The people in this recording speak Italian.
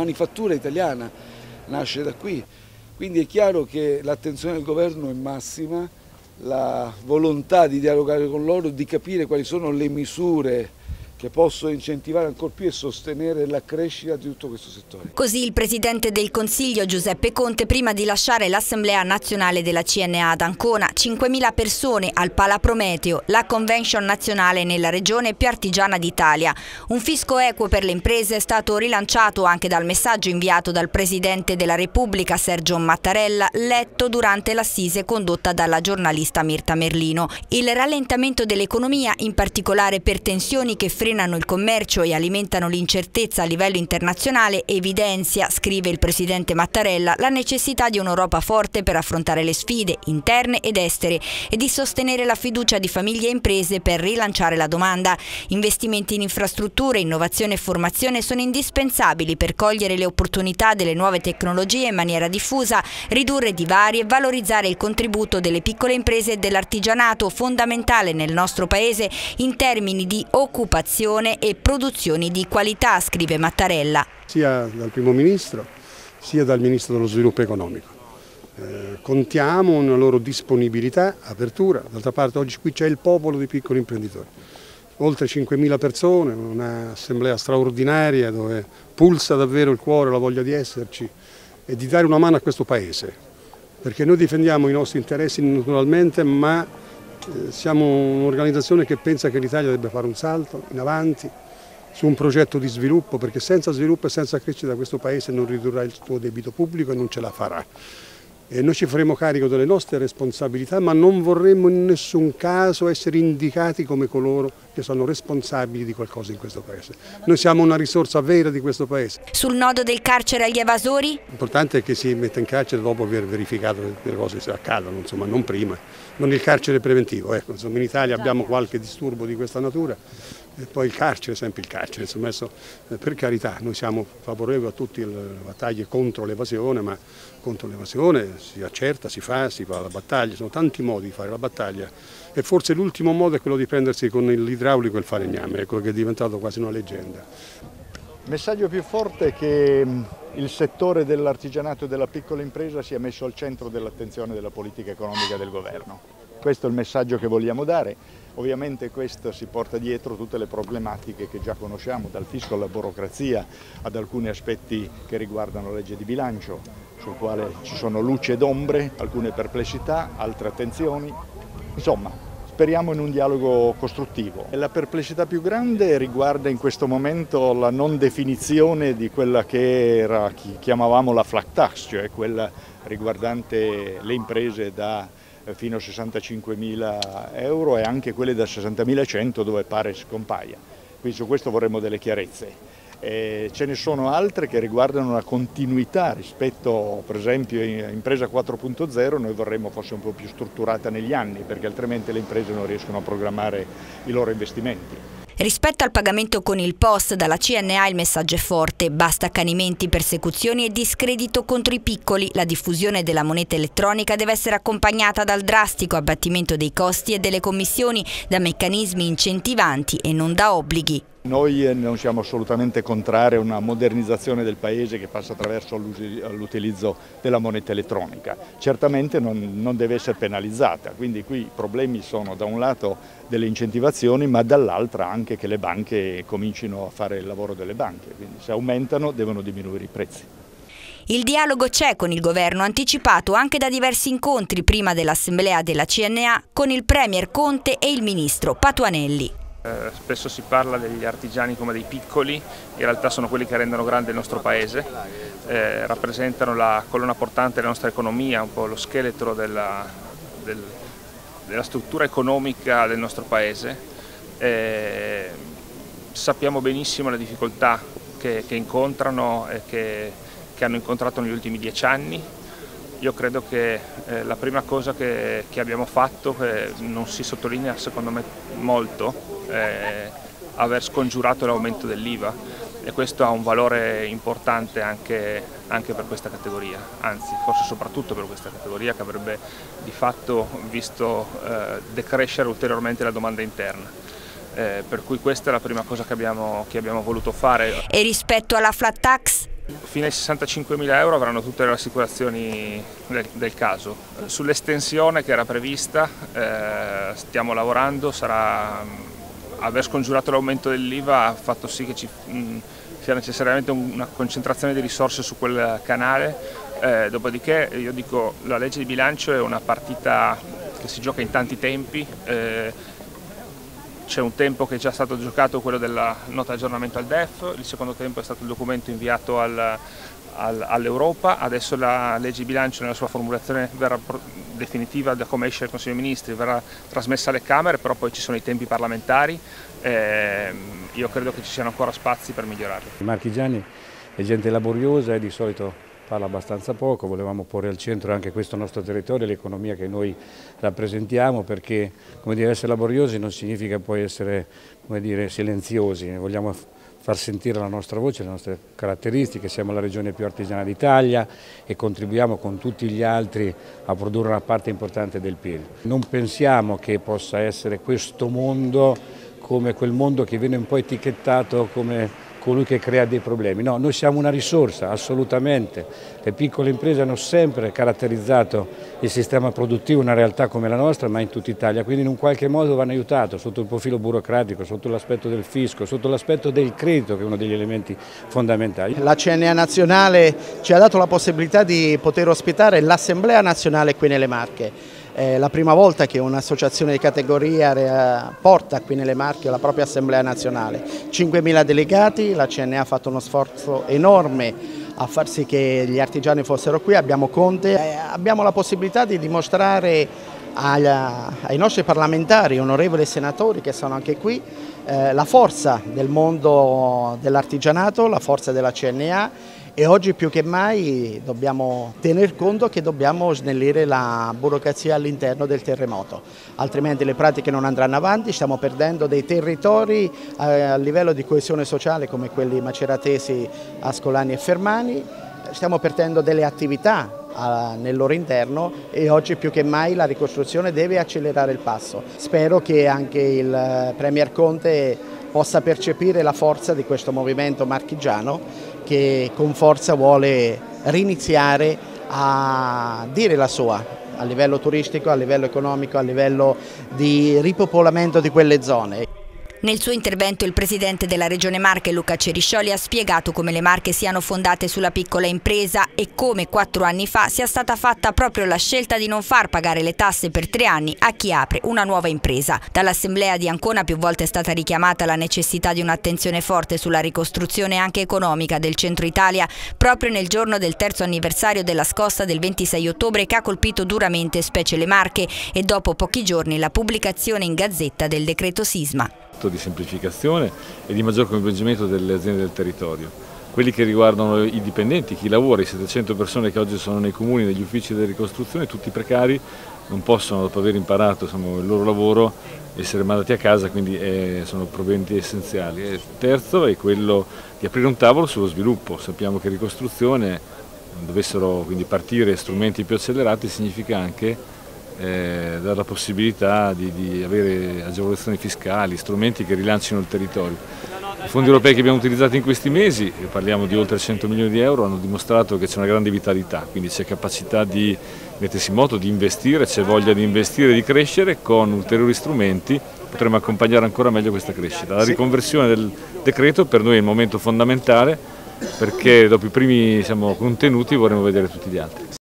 manifattura italiana nasce da qui. Quindi è chiaro che l'attenzione del governo è massima, la volontà di dialogare con loro, di capire quali sono le misure che possono incentivare ancora più e sostenere la crescita di tutto questo settore. Così il Presidente del Consiglio Giuseppe Conte prima di lasciare l'Assemblea Nazionale della CNA ad Ancona, 5.000 persone al Pala Prometeo, la convention nazionale nella regione più artigiana d'Italia. Un fisco equo per le imprese è stato rilanciato anche dal messaggio inviato dal Presidente della Repubblica Sergio Mattarella, letto durante l'assise condotta dalla giornalista Mirta Merlino. Il rallentamento dell'economia, in particolare per tensioni che frenano frenano il commercio e alimentano l'incertezza a livello internazionale evidenzia, scrive il presidente Mattarella, la necessità di un'Europa forte per affrontare le sfide interne ed estere e di sostenere la fiducia di famiglie e imprese per rilanciare la domanda. Investimenti in infrastrutture, innovazione e formazione sono indispensabili per cogliere le opportunità delle nuove tecnologie in maniera diffusa, ridurre divari e valorizzare il contributo delle piccole imprese e dell'artigianato fondamentale nel nostro Paese in termini di occupazione innovazione e produzioni di qualità, scrive Mattarella. Sia dal Primo Ministro sia dal Ministro dello Sviluppo Economico. Eh, contiamo una loro disponibilità, apertura, d'altra parte oggi qui c'è il popolo dei piccoli imprenditori. Oltre 5.000 persone, un'assemblea straordinaria dove pulsa davvero il cuore, la voglia di esserci e di dare una mano a questo Paese, perché noi difendiamo i nostri interessi naturalmente, ma siamo un'organizzazione che pensa che l'Italia debba fare un salto in avanti su un progetto di sviluppo, perché senza sviluppo e senza crescita questo Paese non ridurrà il suo debito pubblico e non ce la farà. E noi ci faremo carico delle nostre responsabilità, ma non vorremmo in nessun caso essere indicati come coloro che sono responsabili di qualcosa in questo Paese. Noi siamo una risorsa vera di questo Paese. Sul nodo del carcere agli evasori? L'importante è che si metta in carcere dopo aver verificato che le cose si accadano, insomma, non prima. Non il carcere preventivo, ecco, insomma, in Italia abbiamo qualche disturbo di questa natura e poi il carcere è sempre il carcere, adesso, eh, per carità noi siamo favorevoli a tutte le battaglie contro l'evasione, ma contro l'evasione si accerta, si fa, si fa la battaglia, sono tanti modi di fare la battaglia e forse l'ultimo modo è quello di prendersi con l'idraulico e il falegname, quello che è diventato quasi una leggenda. Il messaggio più forte è che mm, il settore dell'artigianato e della piccola impresa sia messo al centro dell'attenzione della politica economica del governo. Questo è il messaggio che vogliamo dare. Ovviamente questo si porta dietro tutte le problematiche che già conosciamo, dal fisco alla burocrazia ad alcuni aspetti che riguardano la legge di bilancio, sul quale ci sono luci ed ombre, alcune perplessità, altre attenzioni. Insomma, speriamo in un dialogo costruttivo. La perplessità più grande riguarda in questo momento la non definizione di quella che era, chiamavamo la flat tax, cioè quella riguardante le imprese da fino a 65.000 euro e anche quelle da 60.100 dove pare scompaia. Quindi su questo vorremmo delle chiarezze. E ce ne sono altre che riguardano la continuità rispetto per esempio a impresa 4.0 noi vorremmo fosse un po' più strutturata negli anni perché altrimenti le imprese non riescono a programmare i loro investimenti. Rispetto al pagamento con il POS dalla CNA il messaggio è forte, basta accanimenti, persecuzioni e discredito contro i piccoli. La diffusione della moneta elettronica deve essere accompagnata dal drastico abbattimento dei costi e delle commissioni, da meccanismi incentivanti e non da obblighi. Noi eh, non siamo assolutamente contrari a una modernizzazione del Paese che passa attraverso l'utilizzo della moneta elettronica. Certamente non, non, deve essere penalizzata, quindi qui i problemi sono da un lato delle incentivazioni ma dall'altra anche che le banche comincino a fare il lavoro delle banche, quindi se aumentano devono diminuire i prezzi. Il dialogo c'è con il governo anticipato anche da diversi incontri prima dell'assemblea della CNA con il Premier Conte e il Ministro Patuanelli. Eh, spesso si parla degli artigiani come dei piccoli, in realtà sono quelli che rendono grande il nostro paese, eh, rappresentano la colonna portante della nostra economia, un po' lo scheletro della, del, della struttura economica del nostro paese. Eh, sappiamo benissimo le difficoltà che, che incontrano e che, che hanno incontrato negli ultimi dieci anni, io credo che eh, la prima cosa che, che abbiamo fatto, che non si sottolinea secondo me molto, è aver scongiurato l'aumento dell'IVA e questo ha un valore importante anche, anche, per questa categoria, anzi forse soprattutto per questa categoria che avrebbe di fatto visto eh, decrescere ulteriormente la domanda interna. Eh, per cui questa è la prima cosa che abbiamo, che abbiamo voluto fare. E rispetto alla flat tax? Fino ai 65.000 euro avranno tutte le assicurazioni del, del caso. Sull'estensione che era prevista eh, stiamo lavorando, sarà, aver scongiurato l'aumento dell'IVA ha fatto sì che ci mh, sia necessariamente una concentrazione di risorse su quel canale, eh, dopodiché io dico la legge di bilancio è una partita che si gioca in tanti tempi, eh, c'è un tempo che è già stato giocato, quello della nota aggiornamento al DEF, il secondo tempo è stato il documento inviato al, all'Europa, adesso la legge bilancio nella sua formulazione verrà definitiva da come esce il Consiglio dei Ministri verrà trasmessa alle Camere, però poi ci sono i tempi parlamentari, eh, io credo che ci siano ancora spazi per migliorarli. Marchigiani è gente laboriosa e di solito parla abbastanza poco, volevamo porre al centro anche questo nostro territorio, l'economia che noi rappresentiamo perché dire, essere laboriosi non significa poi essere dire, silenziosi, vogliamo far sentire la nostra voce, le nostre caratteristiche, siamo la regione più artigiana d'Italia e contribuiamo con tutti gli altri a produrre una parte importante del PIL. Non pensiamo che possa essere questo mondo come quel mondo che viene un po' etichettato come colui che crea dei problemi. No, noi siamo una risorsa, assolutamente. Le piccole imprese hanno sempre caratterizzato il sistema produttivo, una realtà come la nostra, ma in tutta Italia, quindi in un qualche modo vanno aiutato sotto il profilo burocratico, sotto l'aspetto del fisco, sotto l'aspetto del credito, che è uno degli elementi fondamentali. La CNA nazionale ci ha dato la possibilità di poter ospitare l'Assemblea nazionale qui nelle Marche. È la prima volta che un'associazione di categoria porta qui nelle Marche la propria Assemblea nazionale. 5.000 delegati, la CNA ha fatto uno sforzo enorme a far sì che gli artigiani fossero qui, abbiamo Conte, eh, abbiamo la possibilità di dimostrare ai nostri parlamentari, onorevoli senatori che sono anche qui, eh, la forza del mondo dell'artigianato, la forza della CNA e oggi più che mai dobbiamo tener conto che dobbiamo snellire la burocrazia all'interno del terremoto, altrimenti le pratiche non andranno avanti, stiamo perdendo dei territori eh, a livello di coesione sociale come quelli maceratesi, ascolani e fermani, stiamo perdendo delle attività nel loro interno e oggi più che mai la ricostruzione deve accelerare il passo. Spero che anche il eh, Premier Conte possa percepire la forza di questo movimento marchigiano che con forza vuole riniziare a dire la sua a livello turistico, a livello economico, a livello di ripopolamento di quelle zone. Nel suo intervento il presidente della Regione Marche, Luca Ceriscioli, ha spiegato come le Marche siano fondate sulla piccola impresa e come quattro anni fa sia stata fatta proprio la scelta di non far pagare le tasse per tre anni a chi apre una nuova impresa. Dall'Assemblea di Ancona più volte è stata richiamata la necessità di un'attenzione forte sulla ricostruzione anche economica del centro Italia proprio nel giorno del terzo anniversario della scossa del 26 ottobre che ha colpito duramente specie le Marche e dopo pochi giorni la pubblicazione in gazzetta del decreto sisma di semplificazione e di maggior coinvolgimento delle aziende del territorio. Quelli che riguardano i dipendenti, chi lavora, i 700 persone che oggi sono nei comuni, negli uffici della ricostruzione, tutti precari, non possono dopo aver imparato insomma, il loro lavoro essere mandati a casa, quindi eh, sono proventi essenziali. E il terzo è quello di aprire un tavolo sullo sviluppo. Sappiamo che ricostruzione, dovessero quindi partire strumenti più accelerati, significa anche eh, dare la possibilità di, di, avere agevolazioni fiscali, strumenti che rilancino il territorio. I fondi europei che abbiamo utilizzato in questi mesi, parliamo di oltre 100 milioni di euro, hanno dimostrato che c'è una grande vitalità, quindi c'è capacità di mettersi in moto, di investire, c'è voglia di investire e di crescere, con ulteriori strumenti potremo accompagnare ancora meglio questa crescita. La riconversione del decreto per noi è il momento fondamentale perché dopo i primi siamo, contenuti vorremmo vedere tutti gli altri.